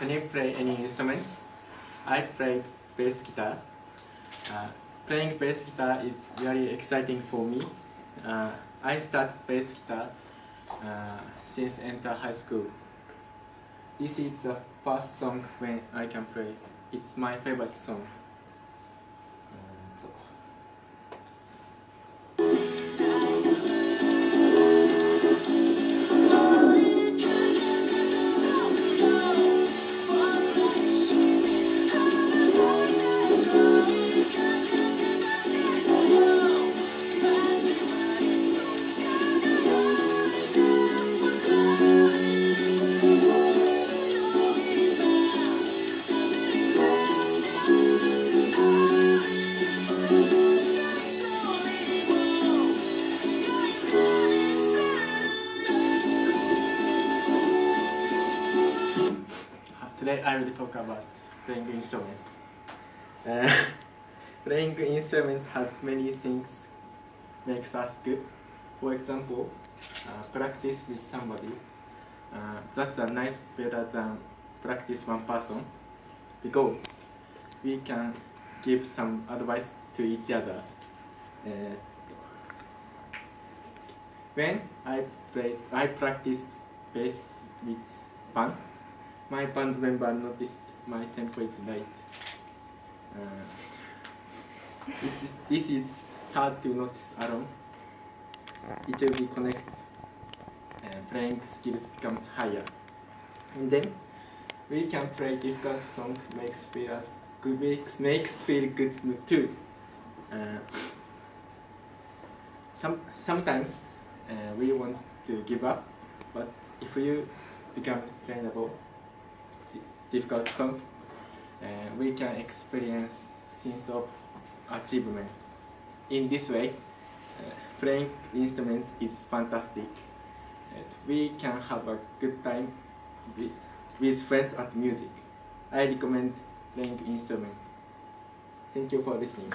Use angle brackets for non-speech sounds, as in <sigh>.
Can you play any instruments? I played bass guitar. Uh, playing bass guitar is very exciting for me. Uh, I started bass guitar uh, since enter high school. This is the first song when I can play. It's my favorite song. Today I will talk about playing instruments. Uh, <laughs> playing instruments has many things makes us good. For example, uh, practice with somebody. Uh, that's a nice better than practice one person because we can give some advice to each other. Uh, when I played, I practiced bass with band my band member noticed my tempo is right. Uh, this is hard to notice alone. It will be connected. Uh, playing skills becomes higher. And then we can play difficult song makes feel us good makes, makes feel good too. Uh, some sometimes uh, we want to give up, but if you become playable, difficult song, uh, we can experience sense of achievement. In this way, uh, playing instruments is fantastic. And we can have a good time with friends at music. I recommend playing instruments. Thank you for listening.